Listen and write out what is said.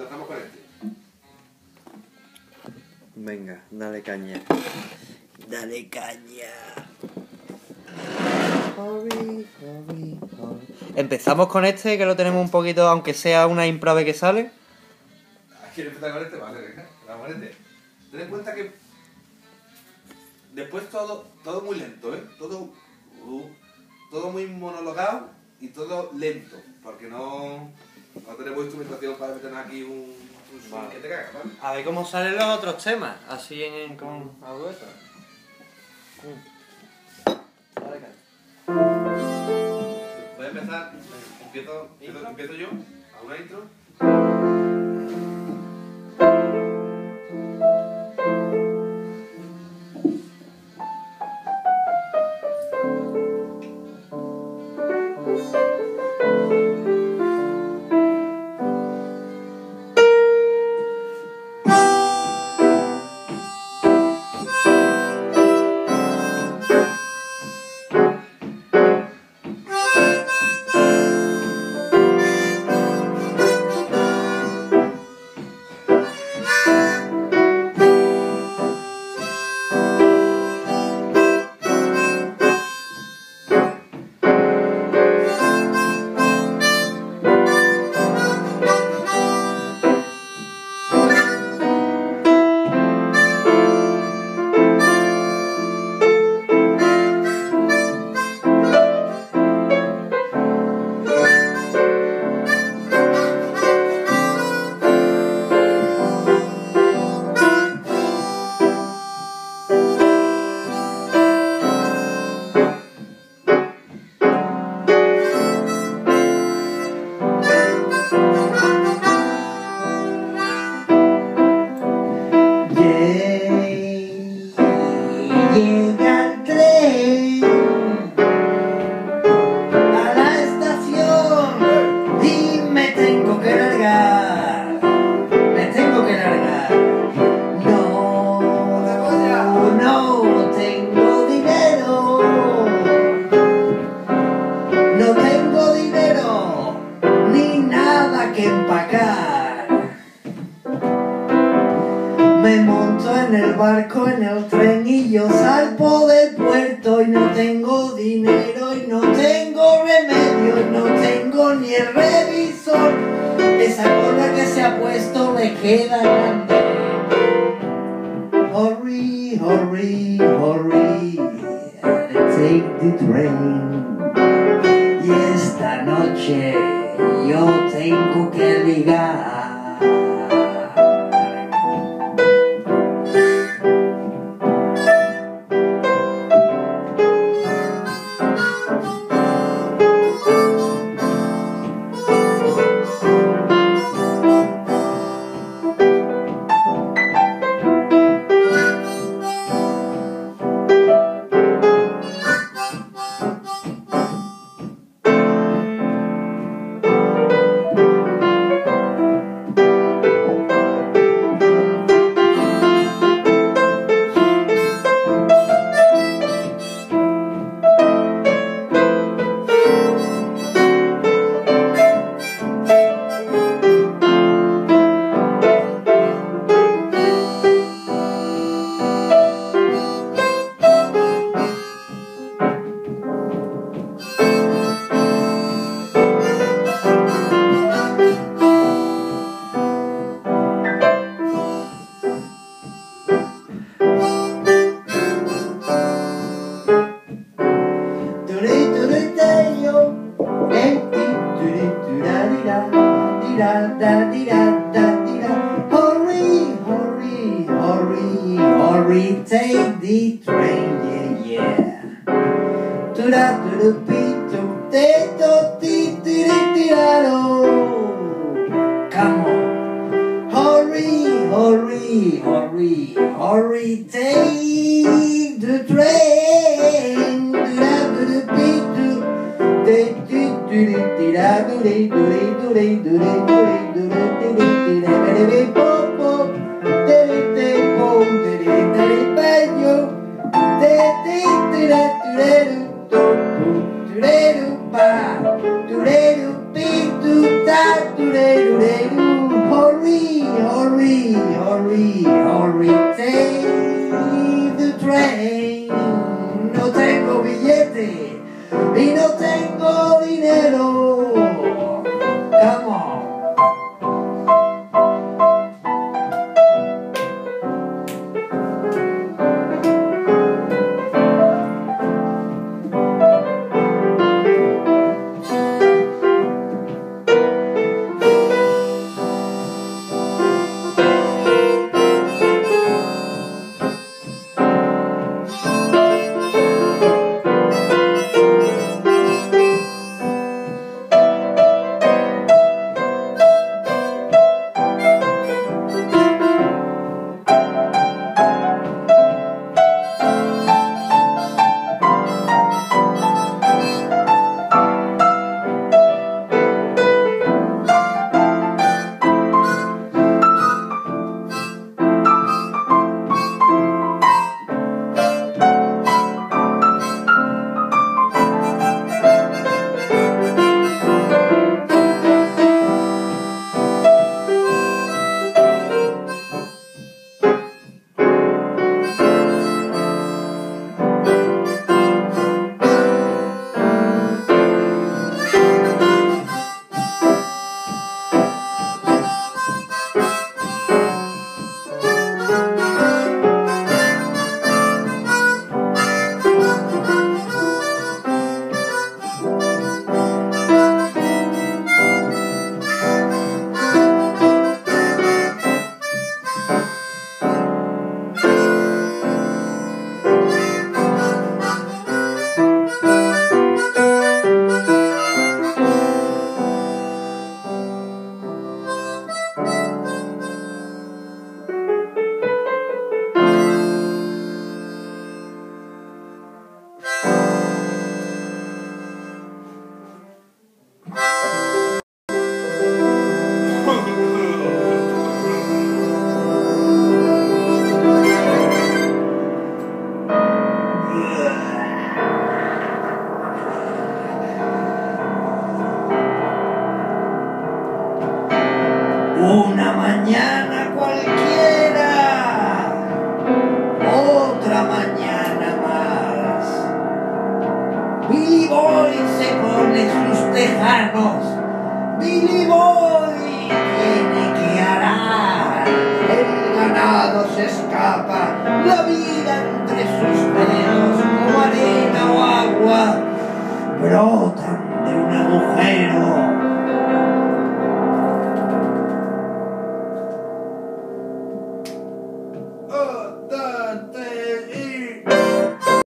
lanzamos con este. Venga, dale caña. Dale caña. Empezamos con este, que lo tenemos un poquito, aunque sea una improve que sale. ¿Quieres empezar con este? Vale, venga, vamos con este. Ten en cuenta que después todo, todo muy lento, ¿eh? Todo, uh, todo muy monologado y todo lento, porque no, no tenemos instrumentación para meter aquí un, un swing Vale. que te cagas, ¿vale? A ver cómo salen los otros temas, así en, con agudeza. Dale caña. Voy a empezar, empiezo, empiezo, empiezo yo, a una intro. Monto en el barco, en el tren y yo salgo del puerto y no tengo dinero y no tengo remedio y no tengo ni el revisor. Esa gorra que se ha puesto le queda grande. Hurry, hurry, hurry, take the train. Y esta noche yo tengo que ligar. hurry, hurry, take the train, yeah, yeah. To da to the beat, to te to ti ti ti Come on, hurry, hurry, hurry, hurry, take the train. To da to the beat, to te ti ti ti da do do do do do do do do do do do do do do He know. Sus tejanos, Billy Boy tiene que arar. El ganado se escapa, la vida entre sus dedos, como arena o agua, brotan